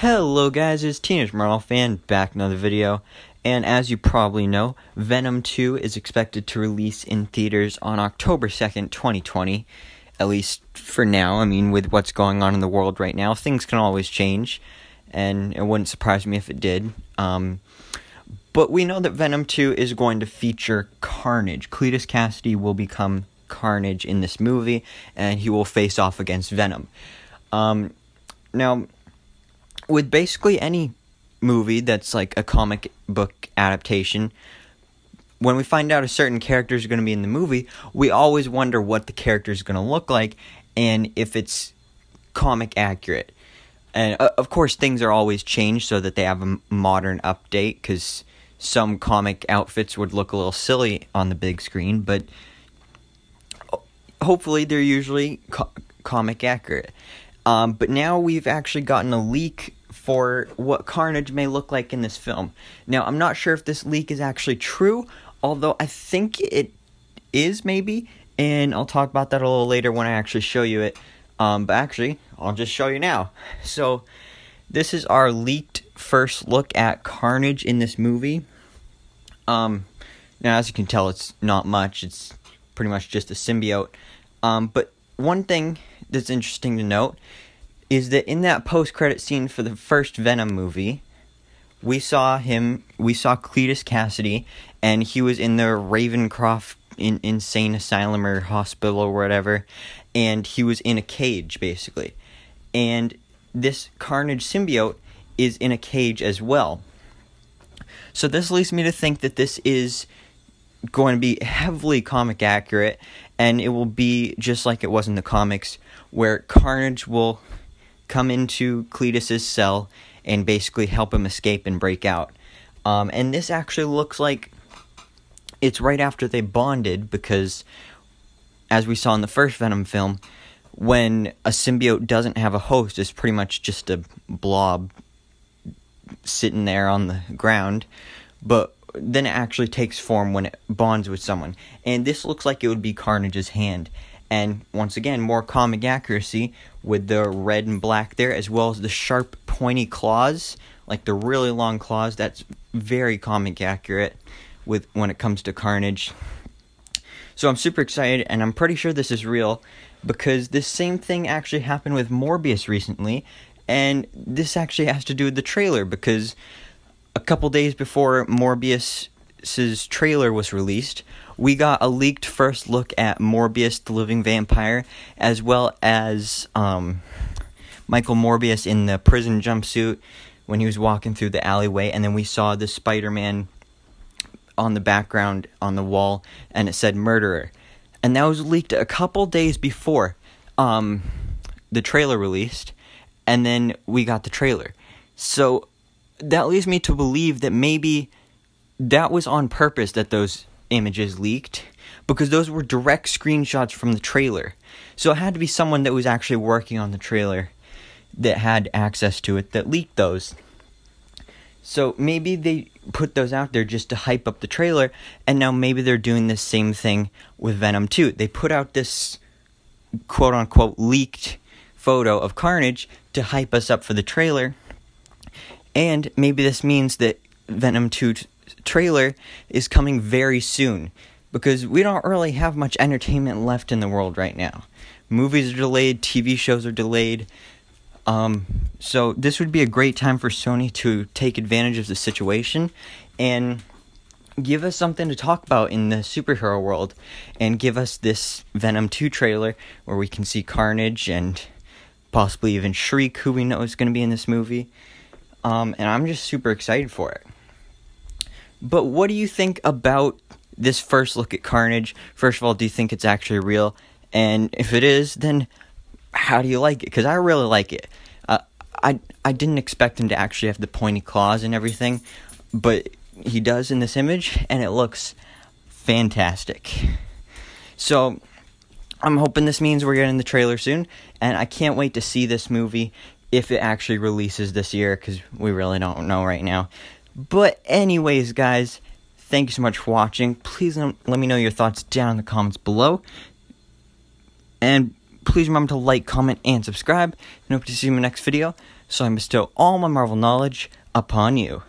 Hello guys, it's Teenage Marvel Fan back another video. And as you probably know, Venom 2 is expected to release in theaters on October 2nd, 2020. At least for now. I mean, with what's going on in the world right now, things can always change. And it wouldn't surprise me if it did. Um, but we know that Venom 2 is going to feature Carnage. Cletus Kasady will become Carnage in this movie, and he will face off against Venom. Um, now, with basically any movie that's like a comic book adaptation, when we find out a certain character is going to be in the movie, we always wonder what the character is going to look like and if it's comic accurate. And uh, of course, things are always changed so that they have a modern update because some comic outfits would look a little silly on the big screen, but hopefully they're usually co- comic accurate. Um, but now we've actually gotten a leak for what Carnage may look like in this film. Now, I'm not sure if this leak is actually true, although I think it is maybe, and I'll talk about that a little later when I actually show you it. Um, but actually, I'll just show you now. So, this is our leaked first look at Carnage in this movie. Um, now, as you can tell, it's not much. It's pretty much just a symbiote. Um, but one thing that's interesting to note is that in that post-credit scene for the first Venom movie, we saw him, we saw Cletus Kasady, and he was in the Ravencroft in, insane asylum or hospital or whatever, and he was in a cage basically, and this Carnage symbiote is in a cage as well. So this leads me to think that this is going to be heavily comic accurate, and it will be just like it was in the comics, where Carnage will come into Cletus's cell and basically help him escape and break out. Um, and this actually looks like it's right after they bonded because, as we saw in the first Venom film, when a symbiote doesn't have a host, it's pretty much just a blob sitting there on the ground. But then it actually takes form when it bonds with someone. And this looks like it would be Carnage's hand. And once again, more comic accuracy with the red and black there, as well as the sharp, pointy claws, like the really long claws. That's very comic accurate with when it comes to Carnage. So I'm super excited, and I'm pretty sure this is real because this same thing actually happened with Morbius recently, and this actually has to do with the trailer because a couple days before Morbius's trailer was released, we got a leaked first look at Morbius the Living Vampire, as well as um, Michael Morbius in the prison jumpsuit when he was walking through the alleyway, and then we saw the Spider Man on the background on the wall, and it said murderer. And that was leaked a couple days before um, the trailer released, and then we got the trailer. So that leads me to believe that maybe that was on purpose that those images leaked because those were direct screenshots from the trailer. So it had to be someone that was actually working on the trailer that had access to it that leaked those. So maybe they put those out there just to hype up the trailer, and now maybe they're doing the same thing with Venom 2. They put out this quote unquote leaked photo of Carnage to hype us up for the trailer, and maybe this means that Venom 2 t- trailer is coming very soon because we don't really have much entertainment left in the world right now. Movies are delayed, TV shows are delayed. Um, so this would be a great time for Sony to take advantage of the situation and give us something to talk about in the superhero world and give us this Venom 2 trailer where we can see Carnage and possibly even Shriek, who we know is going to be in this movie. Um, and I'm just super excited for it. But what do you think about this first look at Carnage? First of all, do you think it's actually real? And if it is, then how do you like it? Because I really like it. Uh, I I didn't expect him to actually have the pointy claws and everything, but he does in this image, and it looks fantastic. So I'm hoping this means we're getting the trailer soon, and I can't wait to see this movie if it actually releases this year because we really don't know right now. But, anyways, guys, thank you so much for watching. Please let me know your thoughts down in the comments below. And please remember to like, comment, and subscribe. And hope to see you in my next video, so I bestow all my Marvel knowledge upon you.